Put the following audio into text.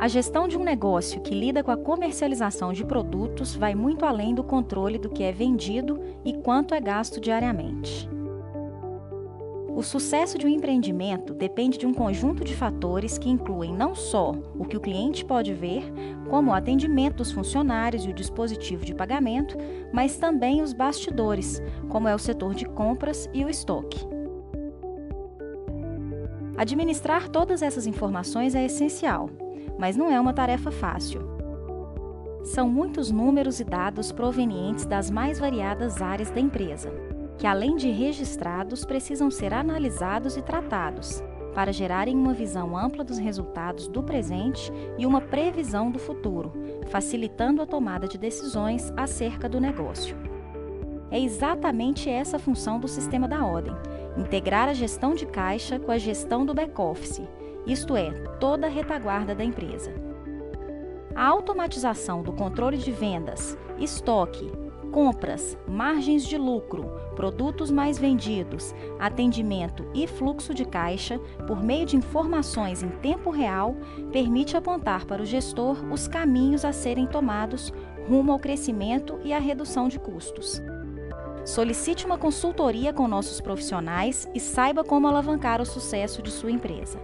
A gestão de um negócio que lida com a comercialização de produtos vai muito além do controle do que é vendido e quanto é gasto diariamente. O sucesso de um empreendimento depende de um conjunto de fatores que incluem não só o que o cliente pode ver, como o atendimento dos funcionários e o dispositivo de pagamento, mas também os bastidores, como é o setor de compras e o estoque. Administrar todas essas informações é essencial, mas não é uma tarefa fácil. São muitos números e dados provenientes das mais variadas áreas da empresa, que além de registrados, precisam ser analisados e tratados, para gerarem uma visão ampla dos resultados do presente e uma previsão do futuro, facilitando a tomada de decisões acerca do negócio. É exatamente essa a função do sistema da ordem: integrar a gestão de caixa com a gestão do back-office, isto é, toda a retaguarda da empresa. A automatização do controle de vendas, estoque, compras, margens de lucro, produtos mais vendidos, atendimento e fluxo de caixa, por meio de informações em tempo real, permite apontar para o gestor os caminhos a serem tomados rumo ao crescimento e à redução de custos. Solicite uma consultoria com nossos profissionais e saiba como alavancar o sucesso de sua empresa.